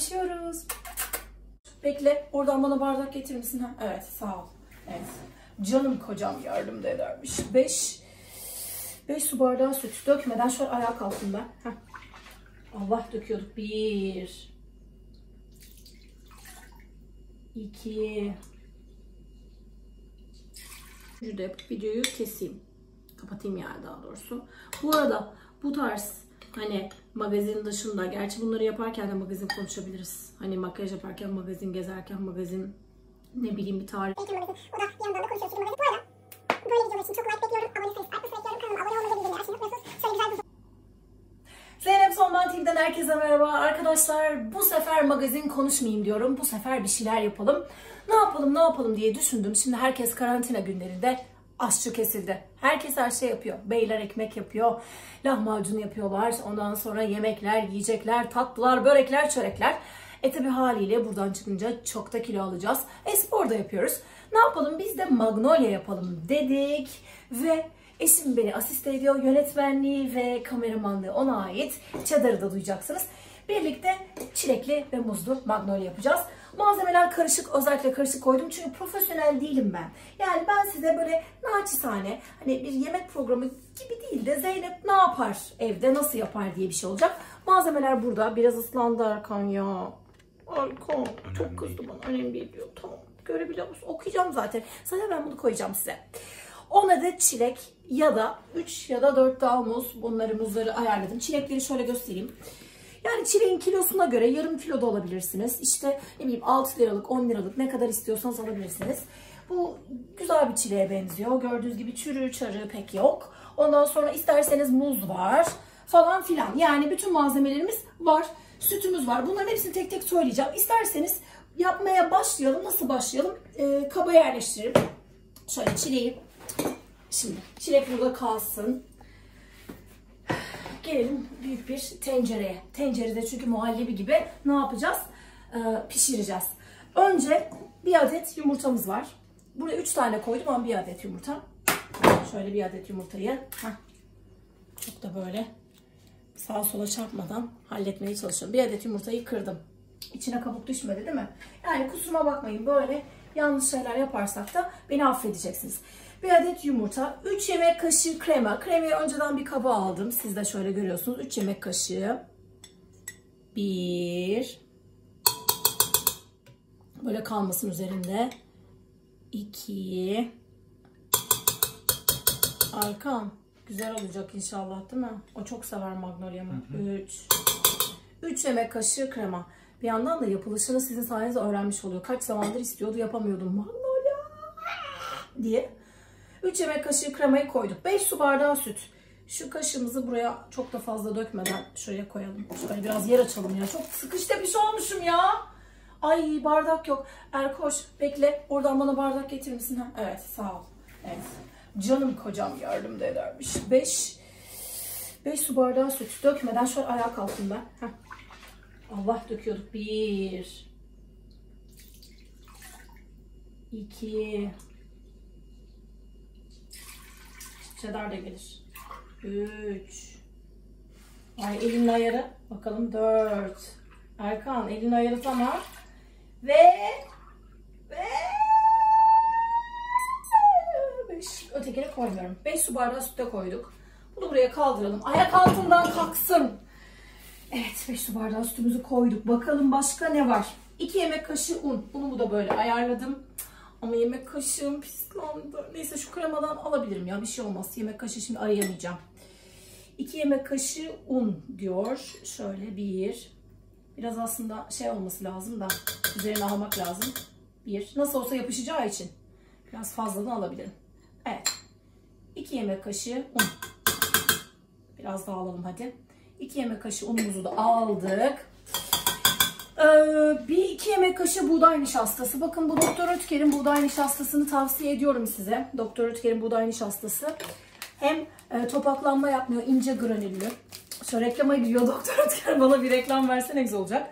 görüşüyoruz. Bekle. Oradan bana bardak getirir misin? Ha? Evet sağ ol. Evet. Canım kocam yardım edermiş. 5 5 su bardağı süt. Dökmeden şöyle ayağa kalktım ben. Heh. Allah döküyorduk. 1 2 de yapıp videoyu keseyim. Kapatayım yani daha doğrusu. Bu arada bu tarz hani magazin dışında gerçi bunları yaparken de magazin konuşabiliriz. Hani makyaj yaparken magazin, gezerken magazin ne bileyim bir tarih. Eğitim magazin. O da bir yandan da konuşuyoruz. Çünkü magazin. Bu arada böyle videolar için çok like bekliyorum. Abone sayısı artmasını bekliyorum. Kanalıma abone olmayı bildirimleri açmayı unutmuyorsunuz. Şöyle güzel bir Zeynep Sonman TV'den herkese merhaba. Arkadaşlar bu sefer magazin konuşmayayım diyorum. Bu sefer bir şeyler yapalım. Ne yapalım ne yapalım diye düşündüm. Şimdi herkes karantina günlerinde aşçı kesildi. Herkes her şey yapıyor. Beyler ekmek yapıyor. Lahmacun yapıyorlar. Ondan sonra yemekler, yiyecekler, tatlılar, börekler, çörekler. E tabi haliyle buradan çıkınca çok da kilo alacağız. E spor da yapıyoruz. Ne yapalım biz de magnolia yapalım dedik. Ve eşim beni asist ediyor. Yönetmenliği ve kameramanlığı ona ait. Cheddar'ı da duyacaksınız. Birlikte çilekli ve muzlu magnolia yapacağız. Malzemeler karışık, özellikle karışık koydum çünkü profesyonel değilim ben. Yani ben size böyle naçizane hani bir yemek programı gibi değil de Zeynep ne yapar evde, nasıl yapar diye bir şey olacak. Malzemeler burada. Biraz ıslandı Erkan ya. Erkan çok kızdı bana. Önemli değil diyor. Tamam görebiliyor musun? Okuyacağım zaten. Zaten ben bunu koyacağım size. 10 adet çilek ya da 3 ya da 4 dal muz. Bunları muzları ayarladım. Çilekleri şöyle göstereyim. Yani çileğin kilosuna göre yarım kilo da alabilirsiniz. İşte ne bileyim 6 liralık 10 liralık ne kadar istiyorsanız alabilirsiniz. Bu güzel bir çileğe benziyor. Gördüğünüz gibi çürüğü çarığı pek yok. Ondan sonra isterseniz muz var falan filan. Yani bütün malzemelerimiz var. Sütümüz var. Bunların hepsini tek tek söyleyeceğim. İsterseniz yapmaya başlayalım. Nasıl başlayalım? Ee, kaba yerleştirelim. Şöyle çileği. Şimdi çilek burada kalsın. Gelelim büyük bir tencereye. Tencerede çünkü muhallebi gibi ne yapacağız? Ee, pişireceğiz. Önce bir adet yumurtamız var. Buraya 3 tane koydum ama bir adet yumurta. Şöyle bir adet yumurtayı heh, çok da böyle sağa sola çarpmadan halletmeye çalışıyorum. Bir adet yumurtayı kırdım. İçine kabuk düşmedi değil mi? Yani kusuruma bakmayın böyle yanlış şeyler yaparsak da beni affedeceksiniz. Bir adet yumurta, 3 yemek kaşığı krema. Kremayı önceden bir kaba aldım. Siz de şöyle görüyorsunuz. 3 yemek kaşığı. 1 Böyle kalmasın üzerinde. 2 Arkan. Güzel olacak inşallah değil mi? O çok sever Magnolia'mı. 3 3 yemek kaşığı krema. Bir yandan da yapılışını sizin sayenizde öğrenmiş oluyor. Kaç zamandır istiyordu yapamıyordum. Magnolia diye. 3 yemek kaşığı kremayı koyduk. 5 su bardağı süt. Şu kaşığımızı buraya çok da fazla dökmeden şuraya koyalım. Şöyle biraz yer açalım ya. Çok sıkışta bir şey olmuşum ya. Ay bardak yok. Erkoş bekle. Oradan bana bardak getirir misin? Ha? Evet sağ ol. Evet. Canım kocam yardım edermiş. 5 5 su bardağı süt. Dökmeden şöyle ayağa kalktım ben. Heh. Allah döküyorduk. 1 2 Cheddar da gelir. 3 Ay elin ayarı. Bakalım 4 Erkan elin ayarı tamam. Ve ve 5 ötekini koymuyorum. 5 su bardağı sütte koyduk. Bunu buraya kaldıralım. Ayak altından kalksın. Evet 5 su bardağı sütümüzü koyduk. Bakalım başka ne var? 2 yemek kaşığı un. Bunu da böyle ayarladım. Ama yemek kaşığım pislandı. Neyse şu kremadan alabilirim ya. Bir şey olmaz. Yemek kaşığı şimdi arayamayacağım. 2 yemek kaşığı un diyor. Şöyle bir. Biraz aslında şey olması lazım da üzerine almak lazım. Bir. Nasıl olsa yapışacağı için biraz fazladan alabilirim. Evet. 2 yemek kaşığı un. Biraz daha alalım hadi. 2 yemek kaşığı unumuzu da aldık. Ee, bir iki yemek kaşığı buğday nişastası. Bakın bu Doktor Ötker'in buğday nişastasını tavsiye ediyorum size. Doktor Ötker'in buğday nişastası. Hem e, topaklanma yapmıyor, ince granüllü. Şöyle reklama gidiyor Doktor Ötker bana bir reklam verse ne güzel olacak.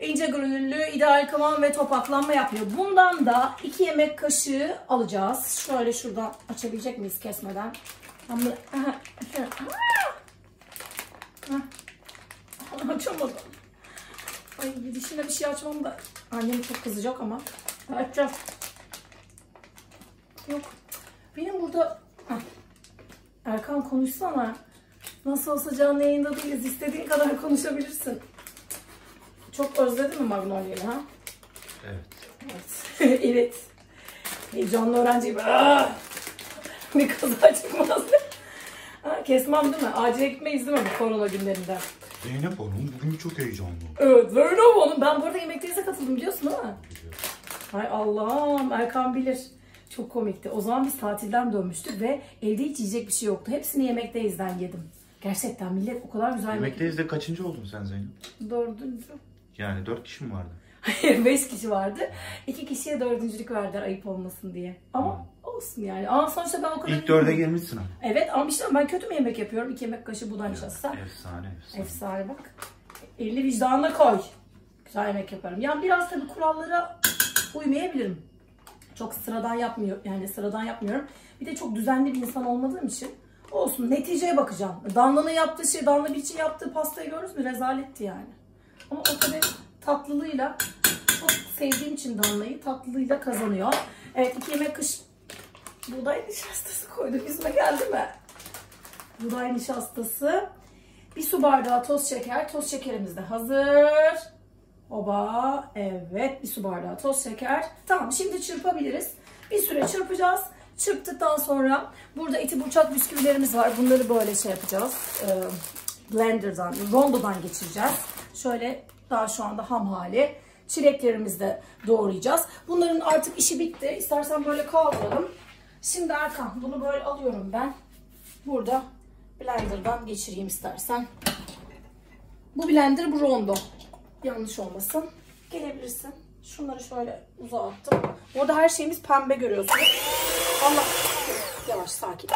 İnce granüllü, ideal kıvam ve topaklanma yapıyor. Bundan da 2 yemek kaşığı alacağız. Şöyle şuradan açabilecek miyiz kesmeden? bunu... Açamadım. Ay bir dişimle bir şey açmam da annem çok kızacak ama. Açacağım. Yok. Benim burada... Heh. Erkan konuşsana. Nasıl olsa canlı yayında değiliz. İstediğin kadar konuşabilirsin. Çok özledin mi Magnolia'yı ha? Evet. Evet. evet. Heyecanlı öğrenci gibi. Bir kaza çıkmaz. Kesmem değil mi? Acile gitmeyiz değil mi bu korona günlerinde? Zeynep Hanım bugün çok heyecanlı. Evet böyle oğlum. Ben bu arada yemeklerinize katıldım biliyorsun değil mi? Biliyorum. Hay Allah'ım Erkan bilir. Çok komikti. O zaman biz tatilden dönmüştük ve evde hiç yiyecek bir şey yoktu. Hepsini yemekteyizden yedim. Gerçekten millet o kadar güzel yemek Yemekteyiz de kaçıncı oldun sen Zeynep? Dördüncü. Yani dört kişi mi vardı? Beş kişi vardı. İki kişiye dördüncülük verdiler ayıp olmasın diye. Ama olsun yani. Ama sonuçta ben o kadar... İlk dörde gelmişsin ama. Evet ama işte ben kötü mü yemek yapıyorum? İki yemek kaşığı buğday nişastası. Efsane efsane. Efsane bak. Elini vicdanına koy. Güzel yemek yaparım. Yani biraz tabii kurallara uymayabilirim. Çok sıradan yapmıyor yani sıradan yapmıyorum. Bir de çok düzenli bir insan olmadığım için olsun neticeye bakacağım. Danla'nın yaptığı şey, Danla için yaptığı pastayı gördünüz mü? Rezaletti yani. Ama o tabii tatlılığıyla çok sevdiğim için Danla'yı tatlılığıyla kazanıyor. Evet iki yemek kış buğday nişastası koyduk. Yüzüme geldi mi? Buğday nişastası. Bir su bardağı toz şeker. Toz şekerimiz de hazır. Oba. Evet. Bir su bardağı toz şeker. Tamam şimdi çırpabiliriz. Bir süre çırpacağız. Çırptıktan sonra burada iti burçak bisküvilerimiz var. Bunları böyle şey yapacağız. Ee, blenderdan, rondodan geçireceğiz. Şöyle daha şu anda ham hali. Çileklerimizi de doğrayacağız. Bunların artık işi bitti. İstersen böyle kaldıralım. Şimdi Erkan bunu böyle alıyorum ben. Burada blenderdan geçireyim istersen. Bu blender bu rondo. Yanlış olmasın. Gelebilirsin. Şunları şöyle uzağa attım. Orada her şeyimiz pembe görüyorsunuz. Allah. Yavaş sakin.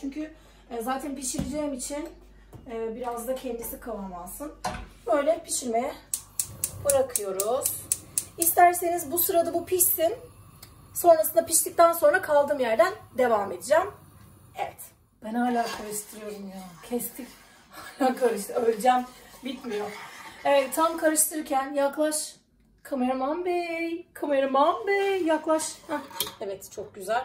Çünkü e, zaten pişireceğim için e, biraz da kendisi kıvam alsın. Böyle pişirmeye bırakıyoruz. İsterseniz bu sırada bu pişsin. Sonrasında piştikten sonra kaldığım yerden devam edeceğim. Evet. Ben hala karıştırıyorum ya. Kestik. Hala karıştı. Öleceğim. Bitmiyor. Evet tam karıştırırken yaklaş. Kameraman bey. Kameraman bey yaklaş. Heh, evet çok güzel.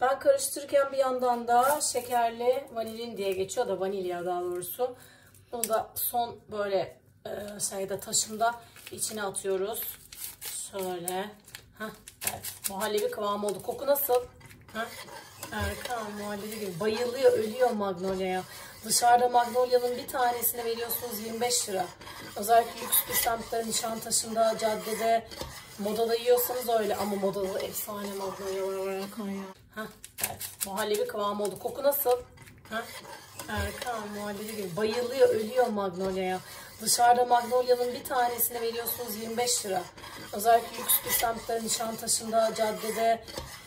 Ben karıştırırken bir yandan da şekerli vanilin diye geçiyor da vanilya daha doğrusu. Onu da son böyle e, şeyde taşımda içine atıyoruz. Şöyle. Heh, evet. Muhallebi kıvamı oldu. Koku nasıl? Heh. Erkan muhallebi gibi. Bayılıyor, ölüyor Magnolia'ya. Dışarıda Magnolia'nın bir tanesini veriyorsunuz 25 lira. Özellikle lüks bir semtte, Nişantaşı'nda, caddede, modada yiyorsanız öyle. Ama modada efsane Magnolia var Erkan ya. Evet. Muhallebi kıvamı oldu. Koku nasıl? Heh. Erkan muhallebi gibi. Bayılıyor, ölüyor Magnolia'ya. Dışarıda Magnolia'nın bir tanesini veriyorsunuz 25 lira. Özellikle lüks bir semtte, Nişantaşı'nda, caddede,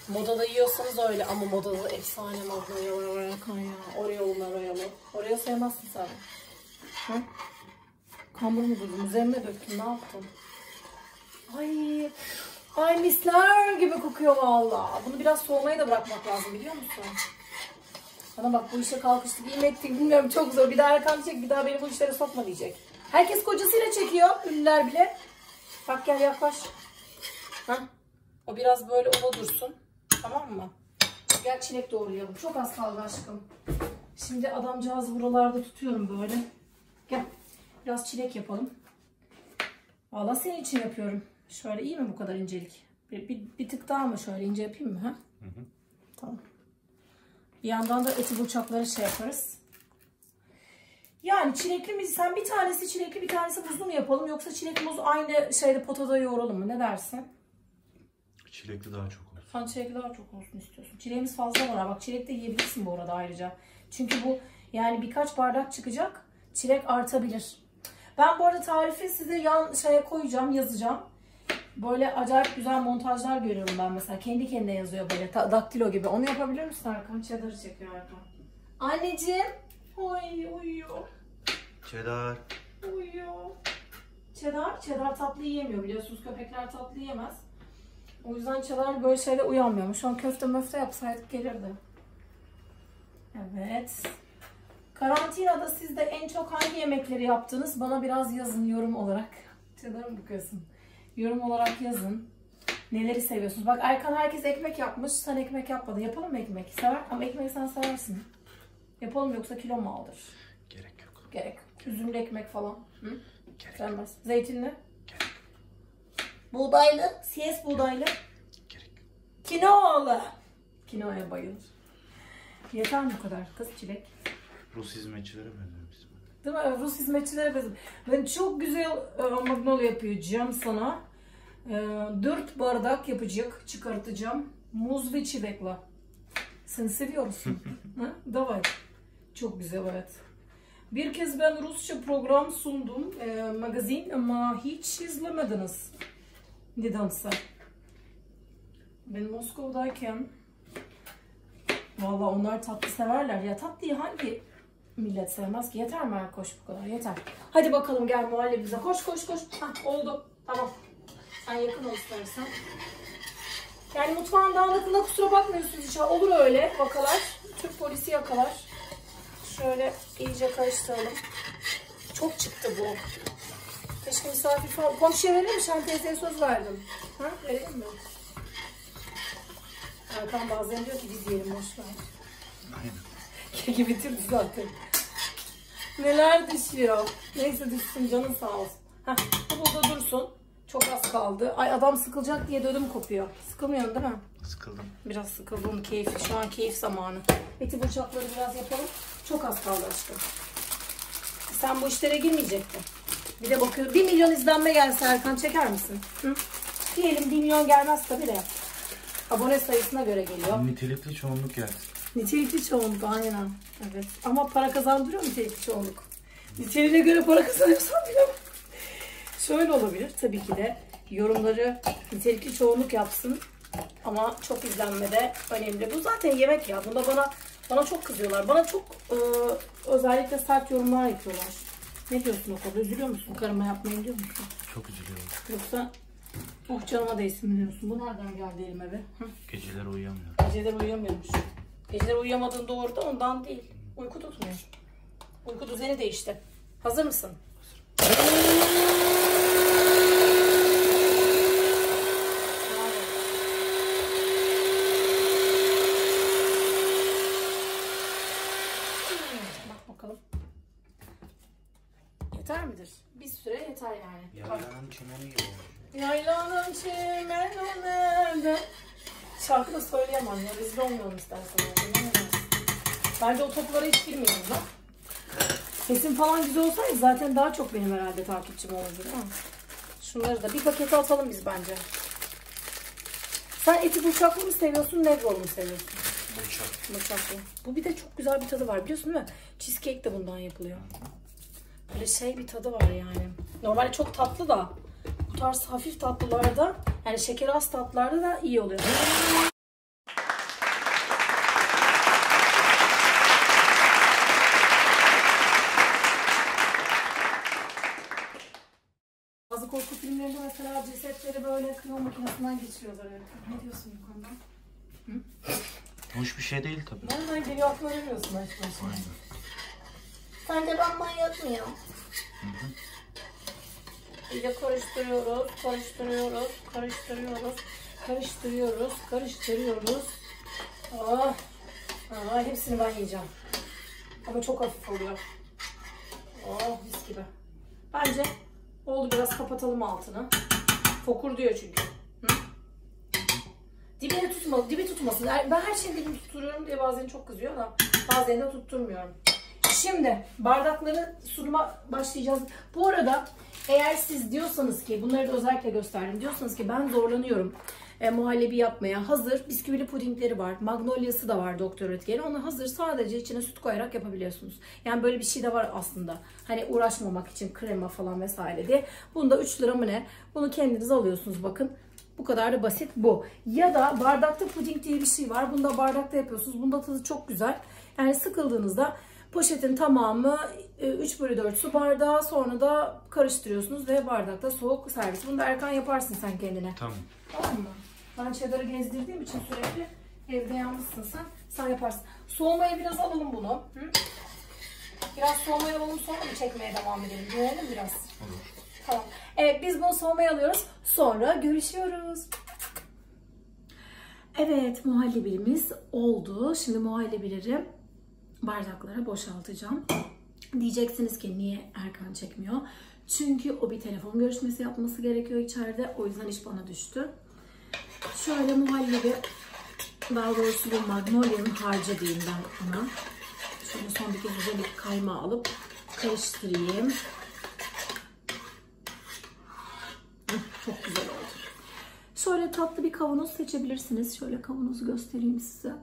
modada yiyorsanız öyle. Ama modada efsane Magnolia var Erkan ya. Oreo mu Oreo mu? Oreo sevmezsin sen. Hı? Kambur mu buldun? Üzerime döktün. Ne yaptın? Ay, ay misler gibi kokuyor valla. Bunu biraz soğumaya da bırakmak lazım biliyor musun? Bana bak bu işe kalkıştık, iyi mi bilmiyorum çok zor. Bir daha Erkan diyecek, bir daha beni bu işlere sokma diyecek. Herkes kocasıyla çekiyor, ünlüler bile. Bak gel yaklaş. Hah. O biraz böyle ova dursun. Tamam mı? Gel çilek doğrayalım. Çok az kaldı aşkım. Şimdi adamcağız buralarda tutuyorum böyle. Gel. Biraz çilek yapalım. Valla senin için yapıyorum. Şöyle iyi mi bu kadar incelik? Bir, bir, bir tık daha mı şöyle ince yapayım mı? Ha? Tamam. Bir yandan da eti burçakları şey yaparız. Yani çilekli mi? Sen bir tanesi çilekli bir tanesi buzlu mu yapalım? Yoksa çilek muz aynı şeyde potada yoğuralım mı? Ne dersin? Çilekli daha çok olur. Sen çilekli daha çok olsun istiyorsun. Çileğimiz fazla var. ha. Bak çilek de yiyebilirsin bu arada ayrıca. Çünkü bu Yani birkaç bardak çıkacak. Çilek artabilir. Ben bu arada tarifi size yan şeye koyacağım, yazacağım. Böyle acayip güzel montajlar görüyorum ben mesela. Kendi kendine yazıyor böyle ta- daktilo gibi. Onu yapabilir misin Erkan? Cheddar'ı çekiyor Erkan. Anneciğim. Oy uyuyor. Cheddar. Uyuyor. Cheddar, cheddar tatlı yiyemiyor biliyorsunuz köpekler tatlı yiyemez. O yüzden cheddar böyle şeyde uyanmıyormuş. Şu an köfte möfte yapsaydık gelirdi. Evet. Karantinada siz de en çok hangi yemekleri yaptınız? Bana biraz yazın yorum olarak. Cheddar mı bakıyorsun? Yorum olarak yazın. Neleri seviyorsunuz? Bak Erkan herkes ekmek yapmış. Sen ekmek yapmadın. Yapalım mı ekmek? Sever ama ekmeği sen seversin. Yapalım yoksa kilo mu aldır? Gerek yok. Gerek. Üzümlü ekmek falan. Hı? Gerek. Sevmez. Zeytinli. Gerek. Buğdaylı. CS buğdaylı. Gerek. Kinoalı. Kinoaya bayılır. Yeter mi bu kadar kız çilek? Rus hizmetçilere benziyor bizim. Değil mi? Rus hizmetçilere benziyor. Ben çok güzel e, magnolia yapacağım sana. E, dört bardak yapacak, çıkartacağım. Muz ve çilekle. Sen seviyor musun? ha? Davay. Çok güzel evet. Bir kez ben Rusça program sundum. e, magazin ama hiç izlemediniz. Nedense. Ben Moskova'dayken Valla onlar tatlı severler. Ya tatlıyı hangi millet sevmez ki? Yeter mi koş bu kadar? Yeter. Hadi bakalım gel muhallebimize. Koş koş koş. Hah, oldu. Tamam. Sen yakın ol istersen. Yani mutfağın dağınıklığına kusura bakmıyorsunuz inşallah. Olur öyle vakalar. Türk polisi yakalar. Şöyle iyice karıştıralım. Çok çıktı bu. Keşke misafir falan. Komşuya verir mi? Teyzeye söz verdim. Ha? Verelim mi? Erkan bazen diyor ki biz yiyelim boş ver. Aynen. Keki bitirdi zaten. Neler düşüyor. Neyse düşsün canın sağ olsun. Heh, bu burada dursun. Çok az kaldı. Ay adam sıkılacak diye de ödüm kopuyor. Sıkılmıyorsun değil mi? Sıkıldım. Biraz sıkıldım. Keyif. Şu an keyif zamanı. Eti bıçakları biraz yapalım. Çok az kaldı aşkım. Sen bu işlere girmeyecektin. Bir de bakıyorum. 1 milyon izlenme gelse Erkan çeker misin? Hı? Diyelim 1 milyon gelmez tabii de. Abone sayısına göre geliyor. Nitelikli çoğunluk geldi. Nitelikli çoğunluk aynen. Evet. Ama para kazandırıyor mu nitelikli çoğunluk? Niteliğine göre para kazanıyorsan bilemem. Şöyle olabilir tabii ki de yorumları nitelikli çoğunluk yapsın. Ama çok izlenme de önemli. Bu zaten yemek ya. Bunda bana bana çok kızıyorlar. Bana çok e, özellikle sert yorumlar yapıyorlar. Ne diyorsun o konuda? Üzülüyor musun? Karıma yapmayın diyor musun? Çok üzülüyorum. Yoksa oh canıma değsin mi diyorsun? Bu nereden geldi elime be? Hı? Geceleri uyuyamıyorum. Geceler uyuyamıyormuş. Geceler uyuyamadığın doğru da ondan değil. Uyku tutmuyor. Uyku düzeni değişti. Hazır mısın? Bak bakalım. Yeter midir? Bir süre yeter yani. Yaylanın çimeni gibi olmuş. Yaylanın çimeni nerede? Şarkı da söyleyemem ya. Rezil olmayalım istersen. Bence o toplara hiç girmeyelim lan. Sesim falan güzel olsaydı zaten daha çok benim herhalde takipçim olurdu değil mi? Şunları da bir pakete atalım biz bence. Sen eti bıçaklı mı seviyorsun, negrolu mu seviyorsun? Bıçak. Bıçaklı. Bu bir de çok güzel bir tadı var biliyorsun değil mi? Cheesecake de bundan yapılıyor. Böyle şey bir tadı var yani. Normalde çok tatlı da bu tarz hafif tatlılarda yani şeker az tatlılarda da iyi oluyor. Bazı korku filmlerinde mesela cesetleri böyle kıyma makinesinden geçiriyorlar. Ne diyorsun bu konuda? Hoş bir şey değil tabii. Nereden geliyor aklına vermiyorsun aşk başına. Sen de ben manyak mıyım? İyice karıştırıyoruz, karıştırıyoruz, karıştırıyoruz, karıştırıyoruz, karıştırıyoruz. Ah, ah, hepsini ben yiyeceğim. Ama çok hafif oluyor. Oh mis gibi. Bence oldu biraz kapatalım altını. Fokur diyor çünkü. Hı? Dibine tutma, dibi tutmasın. Er- Ben her şeyin dibini tutturuyorum diye bazen çok kızıyor da bazen de tutturmuyorum. Şimdi bardakları sunuma başlayacağız. Bu arada eğer siz diyorsanız ki bunları da özellikle gösterdim. Diyorsanız ki ben zorlanıyorum e, muhallebi yapmaya. Hazır bisküvili pudingleri var. Magnolia'sı da var Doktor Ötker'in. Onu hazır sadece içine süt koyarak yapabiliyorsunuz. Yani böyle bir şey de var aslında. Hani uğraşmamak için krema falan vesaire diye. Bunda 3 lira mı ne? Bunu kendiniz alıyorsunuz bakın. Bu kadar da basit bu. Ya da bardakta puding diye bir şey var. Bunda bardakta yapıyorsunuz. Bunda tadı çok güzel. Yani sıkıldığınızda poşetin tamamı 3 bölü 4 su bardağı sonra da karıştırıyorsunuz ve bardakta soğuk servis. Bunu da Erkan yaparsın sen kendine. Tamam. Tamam mı? Ben çadırı gezdirdiğim için sürekli evde yalnızsın sen. Sen yaparsın. Soğumaya biraz alalım bunu. Hı? Biraz soğumaya alalım sonra mı çekmeye devam edelim? Görelim biraz. Olur. Tamam. Evet biz bunu soğumaya alıyoruz. Sonra görüşüyoruz. Evet muhallebimiz oldu. Şimdi muhallebileri bardaklara boşaltacağım. Diyeceksiniz ki niye Erkan çekmiyor? Çünkü o bir telefon görüşmesi yapması gerekiyor içeride. O yüzden iş bana düştü. Şöyle muhallebi, daha doğrusu bu Magnolia'nın harcı diyeyim ben ona. Şöyle son bir kez güzel bir kaymağı alıp karıştırayım. Çok güzel oldu. Şöyle tatlı bir kavanoz seçebilirsiniz. Şöyle kavanozu göstereyim size.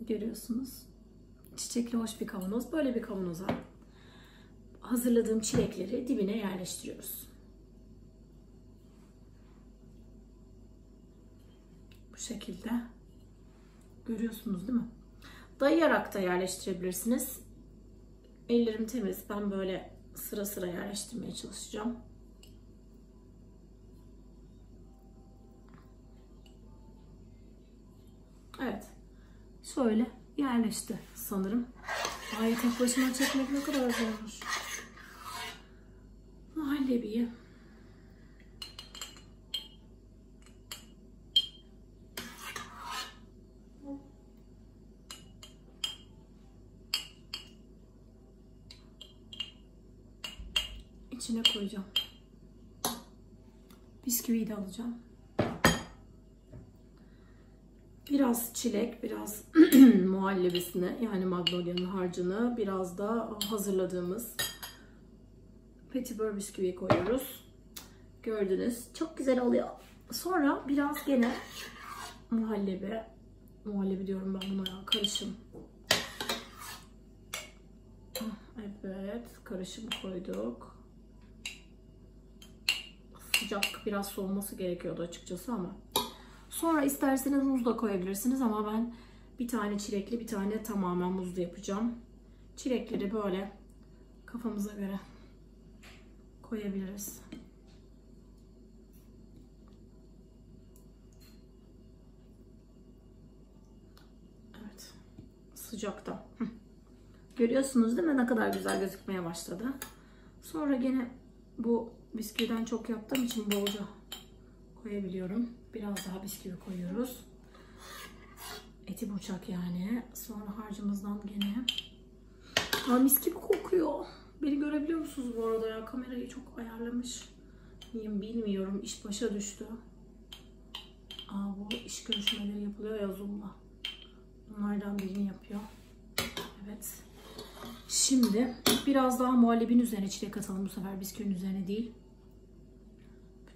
Görüyorsunuz. Çiçekli hoş bir kavanoz. Böyle bir kavanoza hazırladığım çilekleri dibine yerleştiriyoruz. Bu şekilde. Görüyorsunuz değil mi? Dayayarak da yerleştirebilirsiniz. Ellerim temiz. Ben böyle sıra sıra yerleştirmeye çalışacağım. Evet. Şöyle yerleşti sanırım. Ay tek başıma çekmek ne kadar zormuş. Muhallebiyi içine koyacağım. Bisküviyi de alacağım. Biraz çilek, biraz muhallebisini yani Magnolia'nın harcını, biraz da hazırladığımız petibör bisküvi koyuyoruz. Gördünüz. Çok güzel oluyor. Sonra biraz gene muhallebi, muhallebi diyorum ben buna ya, karışım. Ah, Evet, karışım koyduk. Sıcak, biraz soğuması gerekiyordu açıkçası ama. Sonra isterseniz muz da koyabilirsiniz ama ben bir tane çilekli bir tane tamamen muzlu yapacağım. Çilekleri böyle kafamıza göre koyabiliriz. Evet. Sıcakta. Görüyorsunuz değil mi ne kadar güzel gözükmeye başladı. Sonra gene bu bisküviden çok yaptığım için bolca koyabiliyorum. Biraz daha bisküvi koyuyoruz. Eti burçak yani. Sonra harcımızdan gene. Aa, mis gibi kokuyor. Beni görebiliyor musunuz bu arada ya? Kamerayı çok ayarlamış. Miyim bilmiyorum. İş başa düştü. Aa, bu iş görüşmeleri yapılıyor ya Zoom'la. Onlardan birini yapıyor. Evet. Şimdi biraz daha muhallebin üzerine çilek atalım bu sefer bisküvinin üzerine değil.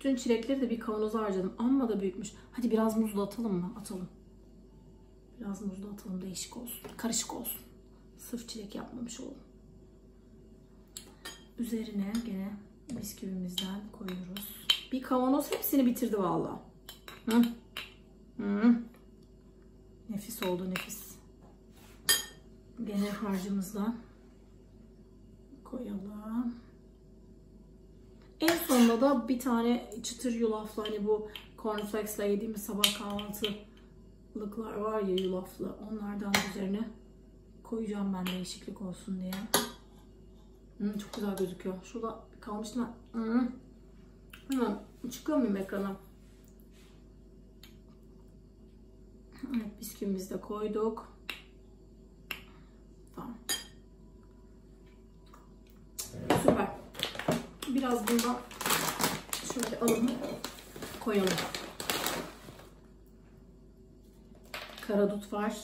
Bütün çilekleri de bir kavanoza harcadım. Amma da büyükmüş. Hadi biraz muz da atalım mı? Atalım. Biraz muz da atalım değişik olsun. Karışık olsun. Sırf çilek yapmamış olalım. Üzerine gene bisküvimizden koyuyoruz. Bir kavanoz hepsini bitirdi. Hı. Nefis oldu nefis. Gene harcımızdan koyalım. Sonunda da bir tane çıtır yulaflı hani bu cornflakes'le yediğimiz sabah kahvaltılıklar var ya yulaflı. Onlardan üzerine koyacağım ben değişiklik olsun diye. Hmm, çok güzel gözüküyor. Şurada kalmıştı mı? Hmm. Hemen çıkıyor muyum ekrana? Evet bisküvimizi de koyduk. Tamam. Süper. Biraz bundan şöyle alalım. Koyalım. Karadut var.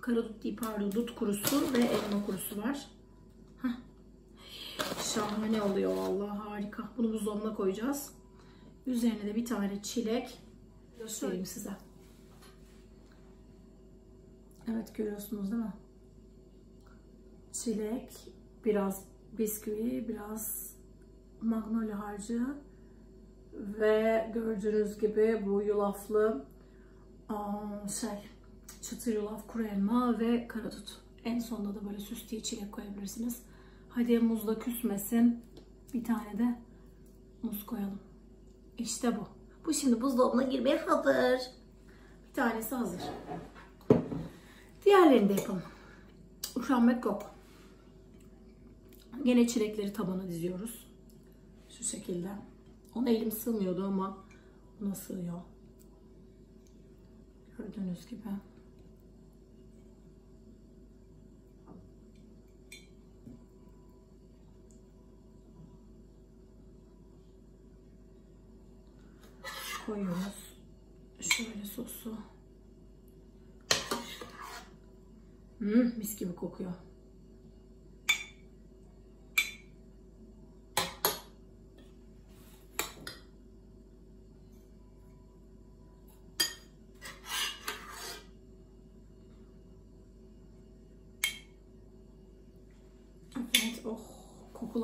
Karadut değil pardon dut kurusu ve elma kurusu var. Heh. Şahane oluyor vallahi harika. Bunu buzdolabına koyacağız. Üzerine de bir tane çilek göstereyim size. Evet görüyorsunuz değil mi? Çilek, biraz bisküvi, biraz magnolia harcı ve gördüğünüz gibi bu yulaflı aa, şey çıtır yulaf, kuru elma ve karadut. En sonunda da böyle süs diye çilek koyabilirsiniz. Hadi muzla küsmesin. Bir tane de muz koyalım. İşte bu. Bu şimdi buzdolabına girmeye hazır. Bir tanesi hazır. Diğerlerini de yapalım. Uşanmak yok. Gene çilekleri tabana diziyoruz. Şu şekilde. Ona elim sığmıyordu ama buna sığıyor. Gördüğünüz gibi. Koyuyoruz. Şöyle sosu. Hmm, mis gibi kokuyor. Evet, oh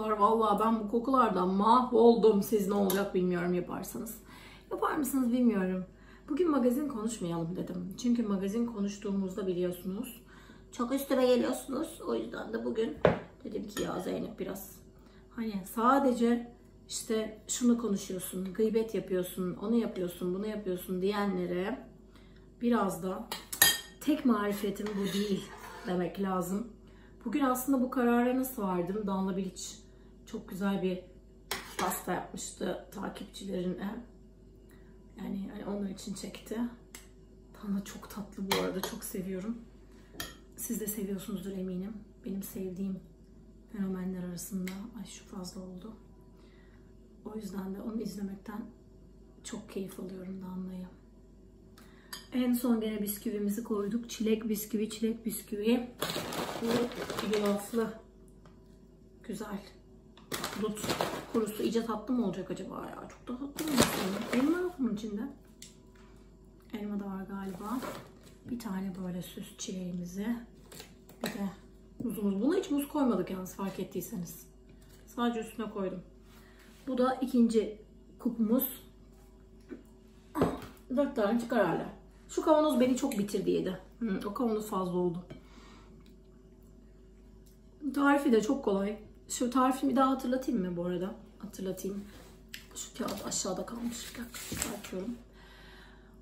kokular vallahi ben bu kokulardan mahvoldum. Siz ne olacak bilmiyorum yaparsanız. Yapar mısınız bilmiyorum. Bugün magazin konuşmayalım dedim. Çünkü magazin konuştuğumuzda biliyorsunuz çok üstüme geliyorsunuz. O yüzden de bugün dedim ki ya Zeynep biraz hani sadece işte şunu konuşuyorsun, gıybet yapıyorsun, onu yapıyorsun, bunu yapıyorsun diyenlere biraz da tek marifetim bu değil demek lazım. Bugün aslında bu karara nasıl vardım? Danla Bilic çok güzel bir pasta yapmıştı takipçilerine. Yani, yani onlar için çekti. Danla çok tatlı bu arada. Çok seviyorum. Siz de seviyorsunuzdur eminim. Benim sevdiğim fenomenler arasında. Ay şu fazla oldu. O yüzden de onu izlemekten çok keyif alıyorum Danla'yı. En son gene bisküvimizi koyduk. Çilek bisküvi, çilek bisküvi. Bu yulaflı. Güzel. Dut kurusu iyice tatlı mı olacak acaba ya? Çok da tatlı mı? Elma yok mu içinde? Elma da var galiba. Bir tane böyle süs çileğimizi. Bir de muzumuz. Buna hiç muz koymadık yalnız fark ettiyseniz. Sadece üstüne koydum. Bu da ikinci kupumuz. Dört tane çıkar hala. Şu kavanoz beni çok bitirdi yedi. Hı, o kavanoz fazla oldu. Tarifi de çok kolay. Şu tarifi bir daha hatırlatayım mı bu arada? Hatırlatayım. Şu kağıt aşağıda kalmış. Bir dakika çıkartıyorum.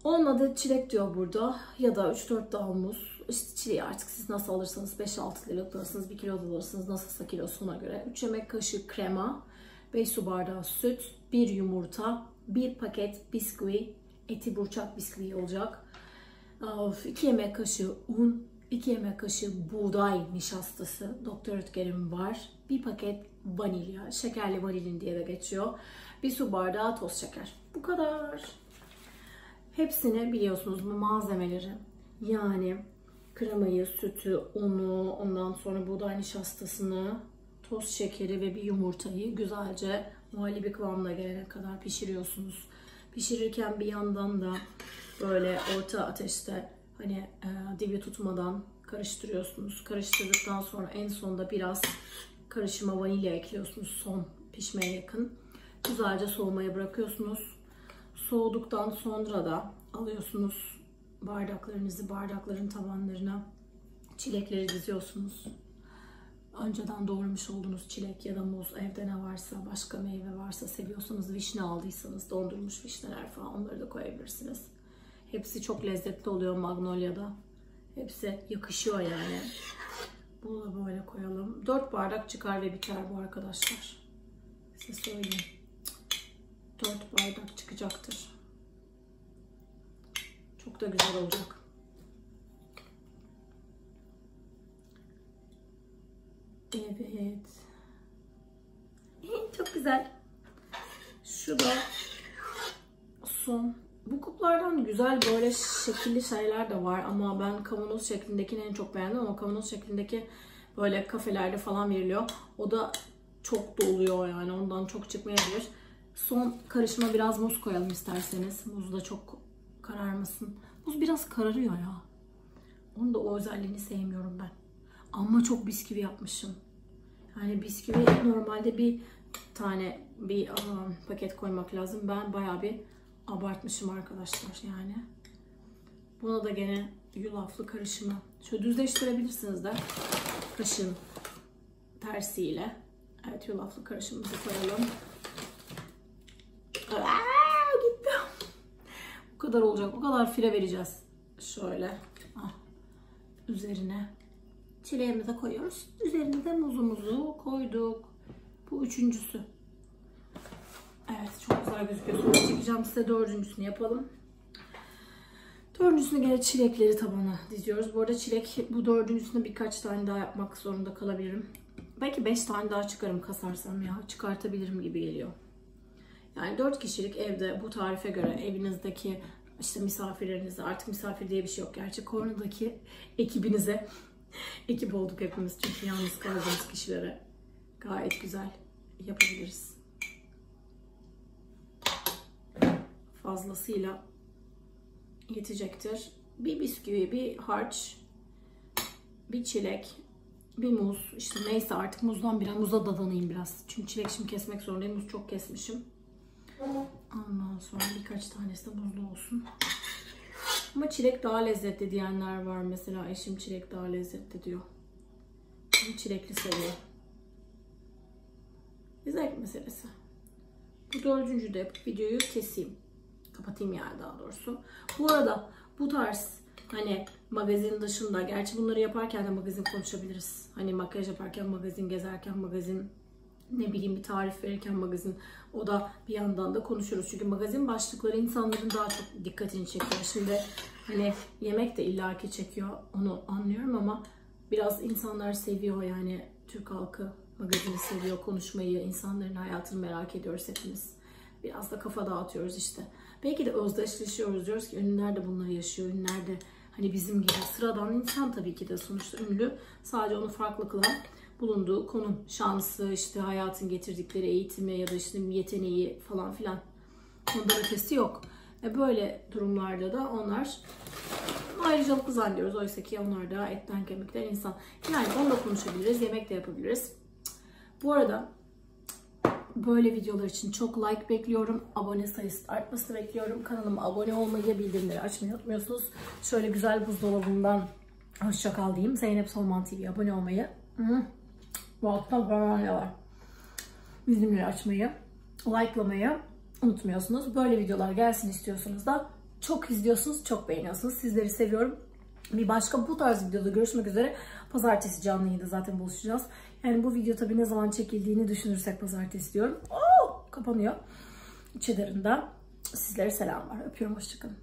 Olmadı çilek diyor burada. Ya da 3-4 dal muz. İşte çileği artık siz nasıl alırsanız 5-6 liralık alırsınız, 1 kilo alırsınız nasılsa kilosuna göre. 3 yemek kaşığı krema, 5 su bardağı süt, 1 yumurta, 1 paket bisküvi, eti burçak bisküvi olacak. 2 yemek kaşığı un, 2 yemek kaşığı buğday nişastası, Doktor Ötker'im var. 1 paket vanilya, şekerli vanilin diye de geçiyor. 1 su bardağı toz şeker. Bu kadar. Hepsini biliyorsunuz bu malzemeleri. Yani kremayı, sütü, unu, ondan sonra buğday nişastasını, toz şekeri ve bir yumurtayı güzelce muhallebi kıvamına gelene kadar pişiriyorsunuz. Pişirirken bir yandan da böyle orta ateşte hani e, dibi tutmadan karıştırıyorsunuz. Karıştırdıktan sonra en sonunda biraz karışıma vanilya ekliyorsunuz son pişmeye yakın. Güzelce soğumaya bırakıyorsunuz. Soğuduktan sonra da alıyorsunuz bardaklarınızı bardakların tabanlarına çilekleri diziyorsunuz. Önceden doğramış olduğunuz çilek ya da muz evde ne varsa başka meyve varsa seviyorsanız vişne aldıysanız dondurmuş vişneler falan onları da koyabilirsiniz. Hepsi çok lezzetli oluyor Magnolia'da. Hepsi yakışıyor yani. Bunu da böyle koyalım. 4 bardak çıkar ve biter bu arkadaşlar. Size söyleyeyim. 4 bardak çıkacaktır. Çok da güzel olacak. Evet. Çok güzel. Şu da son. Bu kuplardan güzel böyle şekilli şeyler de var ama ben kavanoz şeklindekini en çok beğendim ama kavanoz şeklindeki Böyle kafelerde falan veriliyor. O da çok doluyor yani ondan çok çıkmayabilir. Son karışıma biraz muz koyalım isterseniz. Muz da çok kararmasın. Muz biraz kararıyor ya. Onun da o özelliğini sevmiyorum ben. Ama çok bisküvi yapmışım. Yani bisküvi normalde bir tane bir aa, paket koymak lazım. Ben bayağı bir abartmışım arkadaşlar yani. Buna da gene yulaflı karışımı. Şöyle düzleştirebilirsiniz de kaşın tersiyle. Evet yulaflı karışımımızı koyalım. Aa, gitti. Bu kadar olacak. Bu kadar fire vereceğiz. Şöyle. Ah. Üzerine çileğimizi koyuyoruz. Üzerine de muzumuzu koyduk. Bu üçüncüsü. Evet çok güzel gözüküyor. Çekeceğim size dördüncüsünü yapalım. Dördüncüsünü gene çilekleri tabana diziyoruz. Bu arada çilek bu dördüncüsünü birkaç tane daha yapmak zorunda kalabilirim. Belki beş tane daha çıkarım kasarsam ya. Çıkartabilirim gibi geliyor. Yani dört kişilik evde bu tarife göre evinizdeki işte misafirlerinize artık misafir diye bir şey yok. Gerçi koronadaki ekibinize ekip olduk hepimiz çünkü yalnız kaldığımız kişilere gayet güzel yapabiliriz. Fazlasıyla yetecektir. Bir bisküvi, bir harç, bir çilek, bir muz. İşte neyse artık muzdan biraz muza dadanayım biraz. Çünkü çilek şimdi kesmek zorundayım. Muz çok kesmişim. Ondan sonra birkaç tanesi de muzlu olsun. Ama çilek daha lezzetli diyenler var. Mesela eşim çilek daha lezzetli diyor. Ben çilekli seviyor. Bir zevk meselesi. Bu dördüncü de videoyu keseyim. Kapatayım yani daha doğrusu. Bu arada bu tarz hani magazin dışında gerçi bunları yaparken de magazin konuşabiliriz. Hani makyaj yaparken magazin, gezerken magazin, ne bileyim bir tarif verirken magazin o da bir yandan da konuşuruz. Çünkü magazin başlıkları insanların daha çok dikkatini çekiyor. Şimdi hani yemek de illaki çekiyor onu anlıyorum ama biraz insanlar seviyor yani Türk halkı magazini seviyor konuşmayı, insanların hayatını merak ediyoruz hepimiz. Biraz da kafa dağıtıyoruz işte. Belki de özdeşleşiyoruz diyoruz ki ünlüler de bunları yaşıyor. Ünlüler de hani bizim gibi sıradan insan tabii ki de sonuçta ünlü. Sadece onu farklı kılan bulunduğu konum, şansı, işte hayatın getirdikleri eğitimi ya da işte yeteneği falan filan. Ondan ötesi yok. E böyle durumlarda da onlar ayrıcalıklı zannediyoruz. Oysa ki onlar da etten kemikten insan. Yani onunla konuşabiliriz, yemek de yapabiliriz. Bu arada böyle videolar için çok like bekliyorum. Abone sayısı artmasını bekliyorum. Kanalıma abone olmayı, bildirimleri açmayı unutmuyorsunuz. Şöyle güzel buzdolabından hoşça kal diyeyim. Zeynep Solman TV'ye abone olmayı. Hı. Bu altta falan var? Bildirimleri açmayı, likelamayı unutmuyorsunuz. Böyle videolar gelsin istiyorsunuz da çok izliyorsunuz, çok beğeniyorsunuz. Sizleri seviyorum. Bir başka bu tarz videoda görüşmek üzere. Pazartesi canlı yayında zaten buluşacağız. Yani bu video tabii ne zaman çekildiğini düşünürsek pazartesi diyorum. Oo, kapanıyor. Çedarında. Sizlere selamlar. Öpüyorum. Hoşçakalın.